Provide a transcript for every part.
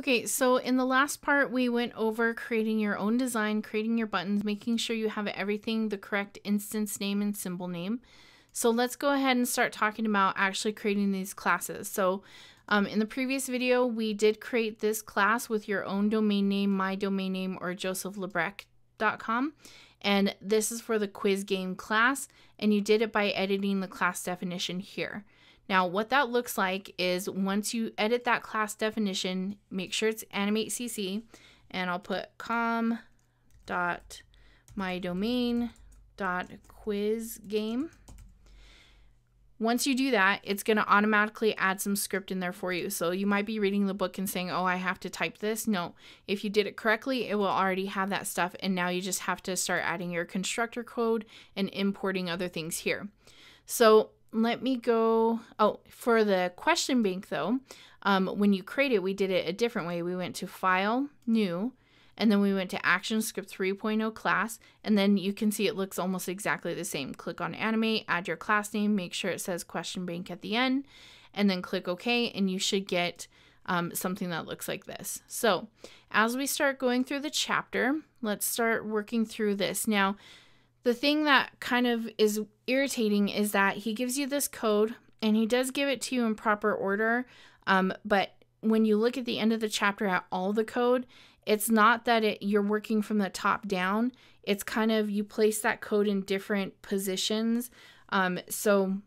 Okay, so in the last part, we went over creating your own design, creating your buttons, making sure you have everything the correct instance name and symbol name. So let's go ahead and start talking about actually creating these classes. So um, in the previous video, we did create this class with your own domain name, my domain name, or josephlebrecht.com. And this is for the quiz game class, and you did it by editing the class definition here. Now, what that looks like is once you edit that class definition, make sure it's animate CC, and I'll put com dot dot quiz game once you do that, it's going to automatically add some script in there for you. So you might be reading the book and saying, oh, I have to type this. No, if you did it correctly, it will already have that stuff. And now you just have to start adding your constructor code and importing other things here. So let me go. Oh, for the question bank though, um, when you create it, we did it a different way. We went to File, New, and then we went to ActionScript 3.0 class, and then you can see it looks almost exactly the same. Click on animate, add your class name, make sure it says question bank at the end, and then click OK, and you should get um, something that looks like this. So as we start going through the chapter, let's start working through this. Now, the thing that kind of is irritating is that he gives you this code and he does give it to you in proper order, um, but when you look at the end of the chapter at all the code, it's not that it you're working from the top down. It's kind of you place that code in different positions. Um, so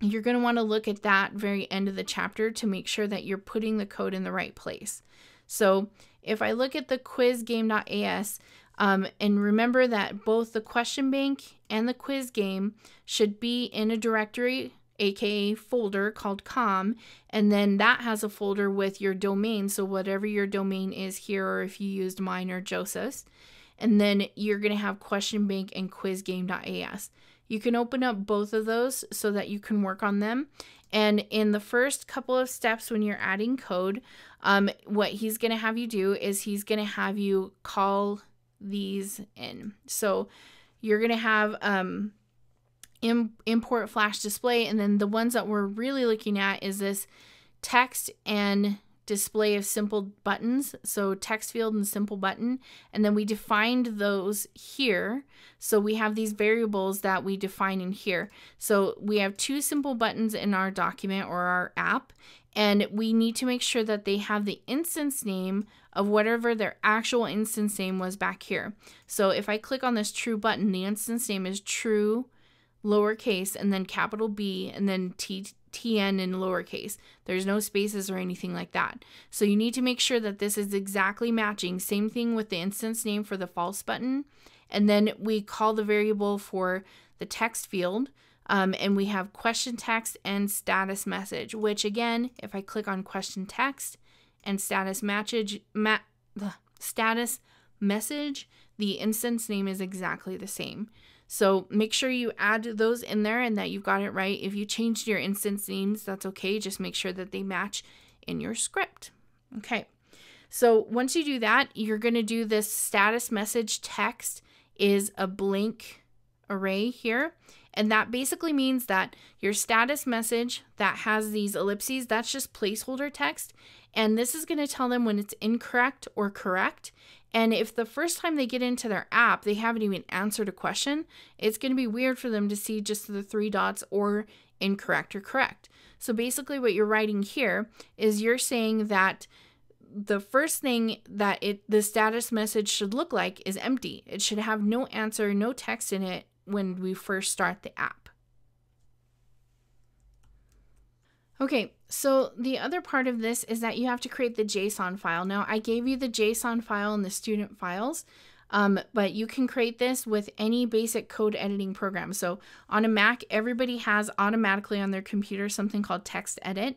you're going to want to look at that very end of the chapter to make sure that you're putting the code in the right place. So if I look at the quiz game.as, um, and remember that both the question bank and the quiz game should be in a directory aka folder called com and then that has a folder with your domain. So whatever your domain is here or if you used mine or joseph's and then you're going to have question bank and quiz quizgame.as you can open up both of those so that you can work on them. And in the first couple of steps when you're adding code um, what he's going to have you do is he's going to have you call these in so you're going to have um, import flash display. And then the ones that we're really looking at is this text and display of simple buttons. So text field and simple button. And then we defined those here. So we have these variables that we define in here. So we have two simple buttons in our document or our app. And we need to make sure that they have the instance name of whatever their actual instance name was back here. So if I click on this true button, the instance name is true lowercase and then capital B and then T TN in lowercase. There's no spaces or anything like that. So you need to make sure that this is exactly matching. Same thing with the instance name for the false button. And then we call the variable for the text field. Um, and we have question text and status message, which again, if I click on question text and status message, ma- the status message, the instance name is exactly the same. So make sure you add those in there and that you've got it right. If you changed your instance names, that's okay. Just make sure that they match in your script. Okay. So once you do that, you're going to do this status message text is a blank array here. And that basically means that your status message that has these ellipses, that's just placeholder text. And this is going to tell them when it's incorrect or correct. And if the first time they get into their app, they haven't even answered a question, it's going to be weird for them to see just the three dots or incorrect or correct. So basically, what you're writing here is you're saying that the first thing that it the status message should look like is empty. It should have no answer, no text in it when we first start the app. Okay, so the other part of this is that you have to create the JSON file. Now, I gave you the JSON file in the student files, um, but you can create this with any basic code editing program. So on a Mac, everybody has automatically on their computer something called TextEdit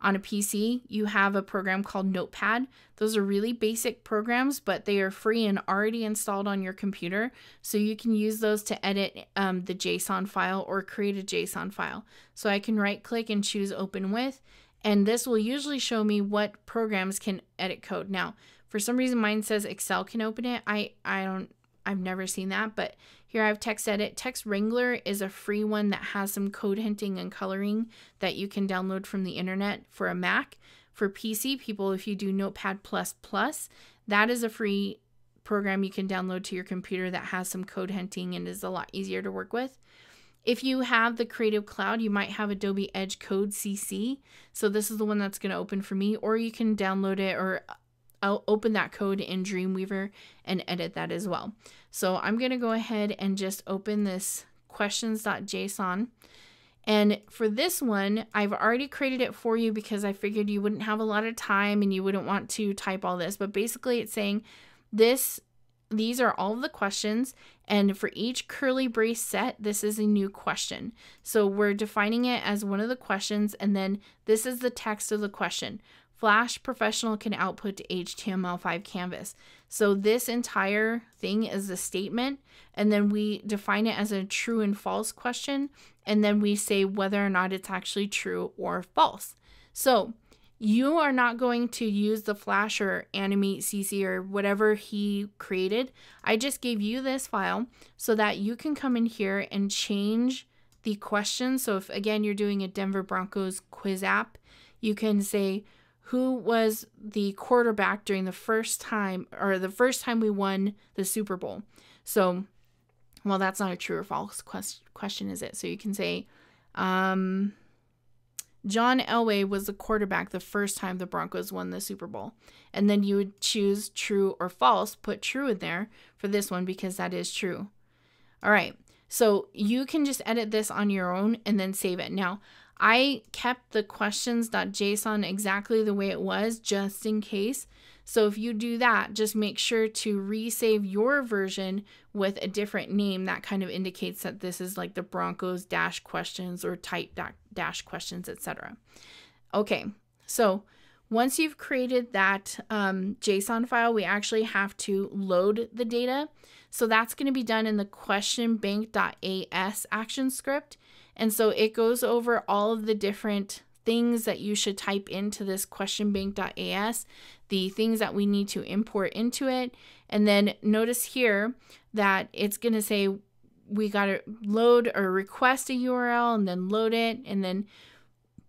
on a PC, you have a program called Notepad. Those are really basic programs, but they are free and already installed on your computer. So you can use those to edit um, the JSON file or create a JSON file. So I can right click and choose Open With, and this will usually show me what programs can edit code. Now, for some reason, mine says Excel can open it. I, I don't, I've never seen that, but here I have Text Edit. Text Wrangler is a free one that has some code hinting and coloring that you can download from the internet for a Mac. For PC people, if you do Notepad, that is a free program you can download to your computer that has some code hinting and is a lot easier to work with. If you have the Creative Cloud, you might have Adobe Edge Code CC. So this is the one that's going to open for me, or you can download it or I'll open that code in Dreamweaver and edit that as well. So I'm going to go ahead and just open this questions.json. And for this one, I've already created it for you because I figured you wouldn't have a lot of time and you wouldn't want to type all this. But basically, it's saying this these are all the questions, and for each curly brace set, this is a new question. So we're defining it as one of the questions, and then this is the text of the question. Flash Professional can output to HTML5 canvas. So this entire thing is a statement, and then we define it as a true and false question, and then we say whether or not it's actually true or false. So you are not going to use the Flash or Animate CC or whatever he created. I just gave you this file so that you can come in here and change the question. So if again you're doing a Denver Broncos quiz app, you can say who was the quarterback during the first time or the first time we won the Super Bowl. So well that's not a true or false quest- question is it? So you can say um John Elway was the quarterback the first time the Broncos won the Super Bowl. And then you would choose true or false, put true in there for this one because that is true. All right. So you can just edit this on your own and then save it. Now, I kept the questions.json exactly the way it was just in case. So if you do that, just make sure to resave your version with a different name. That kind of indicates that this is like the Broncos dash questions or type dash questions, etc. Okay, so once you've created that um, JSON file, we actually have to load the data. So that's going to be done in the question questionbank.as action script. And so it goes over all of the different things that you should type into this questionbank.as, the things that we need to import into it. And then notice here that it's going to say we got to load or request a URL and then load it. And then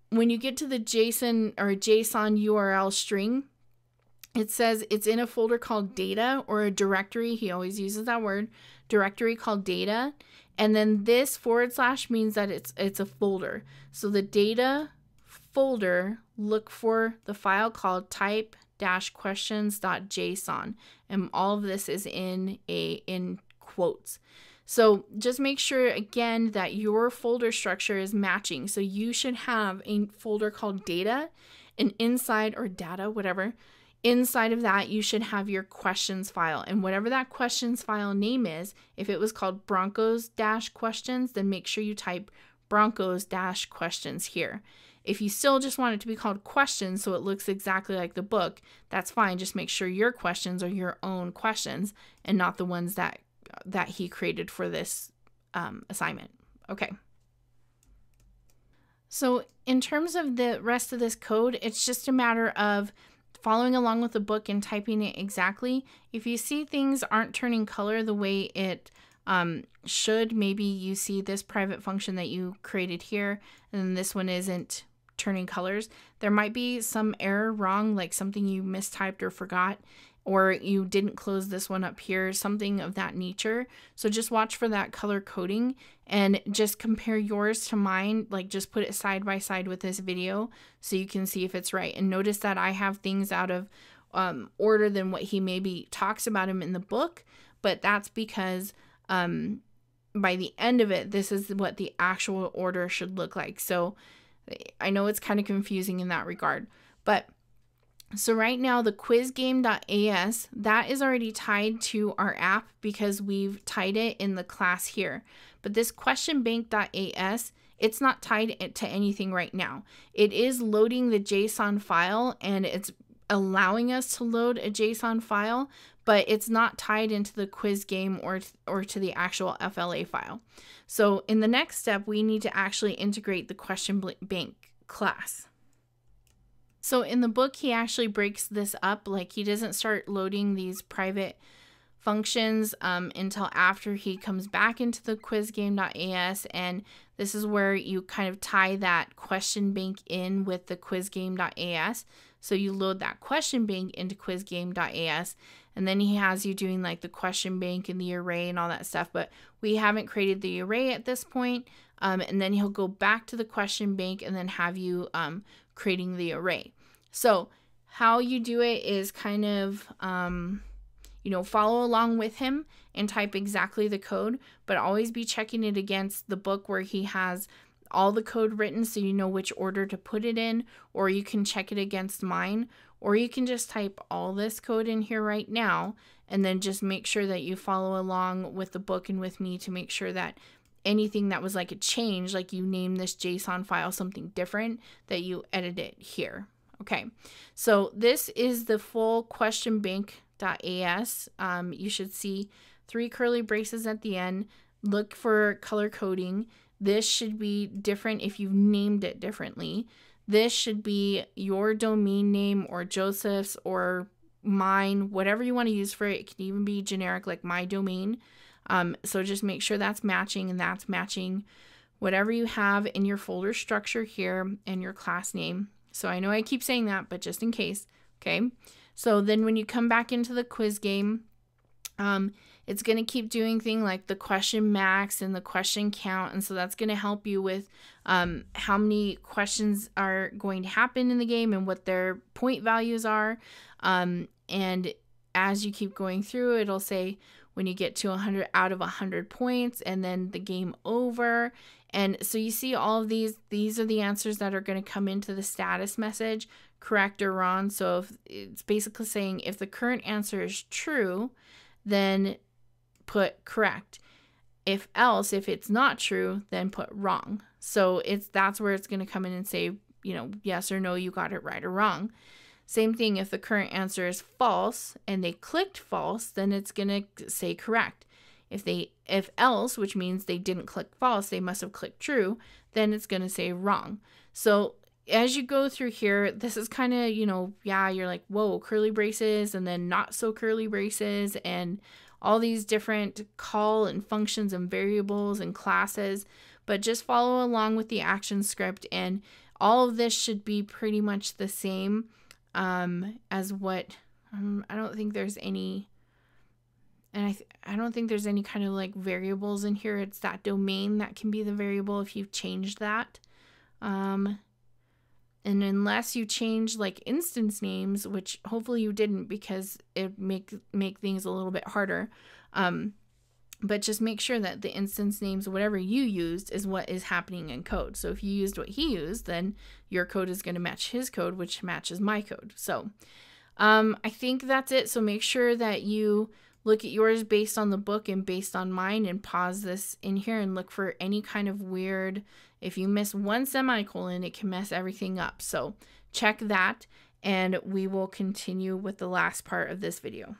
when you get to the JSON or JSON URL string, it says it's in a folder called data or a directory. He always uses that word directory called data. And then this forward slash means that it's it's a folder. So the data folder, look for the file called type dash questions.json. And all of this is in a in quotes. So just make sure again that your folder structure is matching. So you should have a folder called data and inside or data, whatever, inside of that you should have your questions file. And whatever that questions file name is, if it was called Broncos dash questions, then make sure you type Broncos dash questions here. If you still just want it to be called questions so it looks exactly like the book, that's fine. Just make sure your questions are your own questions and not the ones that that he created for this um, assignment. Okay. So in terms of the rest of this code, it's just a matter of following along with the book and typing it exactly. If you see things aren't turning color the way it um, should, maybe you see this private function that you created here and this one isn't turning colors. There might be some error wrong, like something you mistyped or forgot, or you didn't close this one up here, something of that nature. So just watch for that color coding and just compare yours to mine. Like just put it side by side with this video so you can see if it's right. And notice that I have things out of um, order than what he maybe talks about him in the book, but that's because um, by the end of it, this is what the actual order should look like. So I know it's kind of confusing in that regard, but so right now the quizgame.as that is already tied to our app because we've tied it in the class here. But this questionbank.as it's not tied to anything right now. It is loading the JSON file and it's allowing us to load a JSON file, but it's not tied into the quiz game or, or to the actual FLA file. So in the next step, we need to actually integrate the question bank class. So in the book, he actually breaks this up. Like he doesn't start loading these private functions um, until after he comes back into the quizgame.as and this is where you kind of tie that question bank in with the quizgame.as So you load that question bank into quizgame.as and then he has you doing like the question bank and the array and all that stuff. But we haven't created the array at this point. Um, and then he'll go back to the question bank and then have you um, creating the array. So how you do it is kind of, um, you know, follow along with him and type exactly the code, but always be checking it against the book where he has all the code written so you know which order to put it in, or you can check it against mine, or you can just type all this code in here right now and then just make sure that you follow along with the book and with me to make sure that anything that was like a change, like you name this JSON file something different, that you edit it here. Okay, so this is the full question bank.as. Um, you should see three curly braces at the end. Look for color coding. This should be different if you've named it differently. This should be your domain name or Joseph's or mine, whatever you want to use for it. It can even be generic like my domain. Um, so just make sure that's matching and that's matching whatever you have in your folder structure here and your class name. So I know I keep saying that, but just in case. Okay. So then when you come back into the quiz game, um, it's going to keep doing things like the question max and the question count. And so that's going to help you with um, how many questions are going to happen in the game and what their point values are. Um, and as you keep going through, it'll say when you get to 100 out of 100 points and then the game over. And so you see all of these, these are the answers that are going to come into the status message, correct or wrong. So if it's basically saying if the current answer is true, then put correct. If else, if it's not true, then put wrong. So it's that's where it's going to come in and say, you know, yes or no, you got it right or wrong. Same thing if the current answer is false and they clicked false, then it's going to say correct. If they if else, which means they didn't click false, they must have clicked true, then it's going to say wrong. So as you go through here, this is kind of, you know, yeah, you're like, whoa, curly braces and then not so curly braces and all these different call and functions and variables and classes, but just follow along with the action script and all of this should be pretty much the same um, as what um, I don't think there's any and I th- I don't think there's any kind of like variables in here. It's that domain that can be the variable if you've changed that. Um, and unless you change like instance names which hopefully you didn't because it make make things a little bit harder um, but just make sure that the instance names whatever you used is what is happening in code so if you used what he used then your code is going to match his code which matches my code so um, i think that's it so make sure that you look at yours based on the book and based on mine and pause this in here and look for any kind of weird if you miss one semicolon, it can mess everything up. So check that and we will continue with the last part of this video.